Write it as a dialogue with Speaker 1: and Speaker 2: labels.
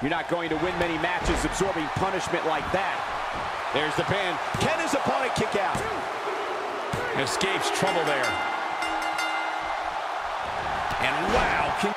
Speaker 1: You're not going to win many matches absorbing punishment like that.
Speaker 2: There's the pin. Can his opponent kick out? Escapes trouble there. And wow, can